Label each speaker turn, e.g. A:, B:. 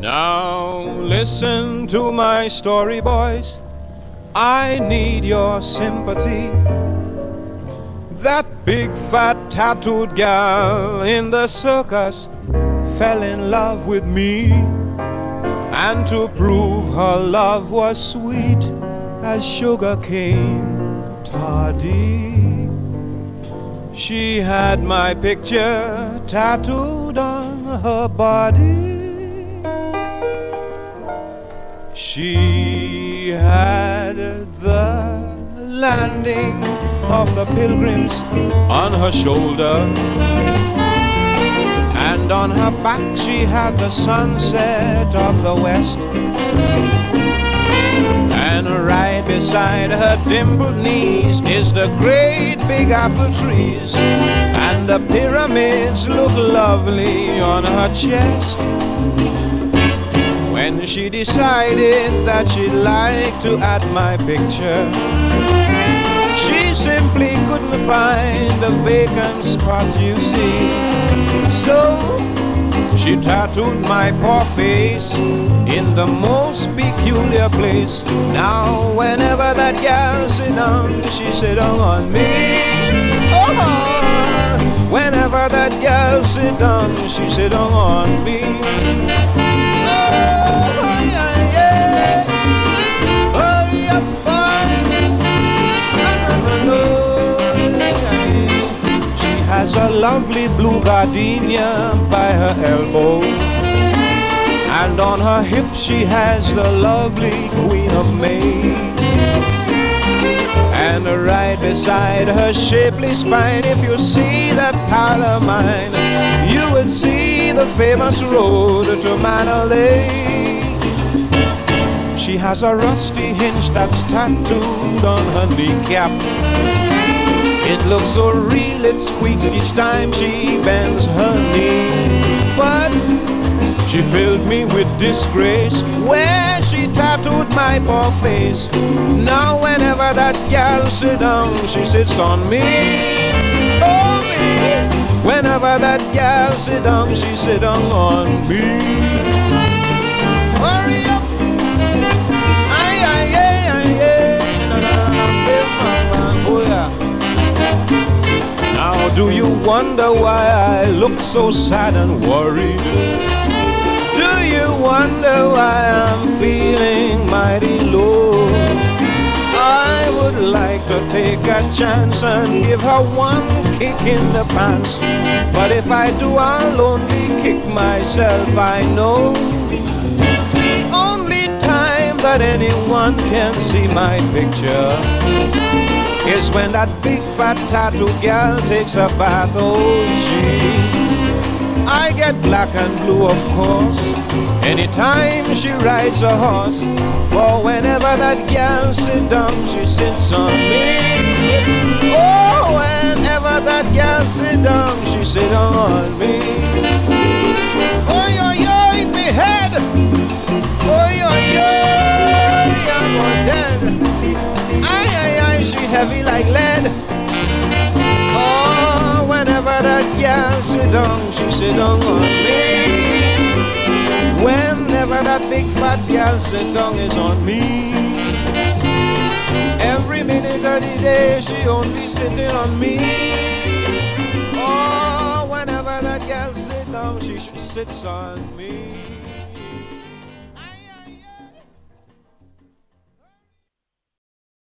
A: Now listen to my story, boys. I need your sympathy. That big fat tattooed gal in the circus fell in love with me. And to prove her love was sweet as sugar cane toddy, she had my picture tattooed on her body. She had the landing of the pilgrims on her shoulder. And on her back she had the sunset of the west. Beside her dimpled knees is the great big apple trees. And the pyramids look lovely on her chest. When she decided that she'd like to add my picture, she simply couldn't find a vacant spot, you see. So she tattooed my poor face in the most peculiar place. Now, whenever that gal sit down, she sit down on me. Oh, whenever that gal sit down, she sit down on me. Lovely blue gardenia by her elbow. And on her hip she has the lovely Queen of May. And right beside her shapely spine, if you see that pal of mine, you would see the famous road to Mandalay. She has a rusty hinge that's tattooed on her kneecap. It looks so real, it squeaks each time she bends her knee. But she filled me with disgrace where she tattooed my poor face. Now, whenever that gal sit down, she sits on me. Oh, me. Whenever that gal sit down, she sit down on me. Do you wonder why I look so sad and worried? Do you wonder why I'm feeling mighty low? I would like to take a chance and give her one kick in the pants. But if I do, I'll only kick myself, I know. The only time that anyone can see my picture is when that big fat tattoo gal takes a bath. Oh, gee. I get black and blue, of course, anytime she rides a horse. For whenever that gal sit down, she sits on me. Oh, whenever that gal sit down, she sit on me. Like lead. Oh, whenever that gal sit down, she sit down on me. Whenever that big fat gal sit down is on me. Every minute of the day, she only sitting on me. Oh, whenever that gal sit down, she sits on me.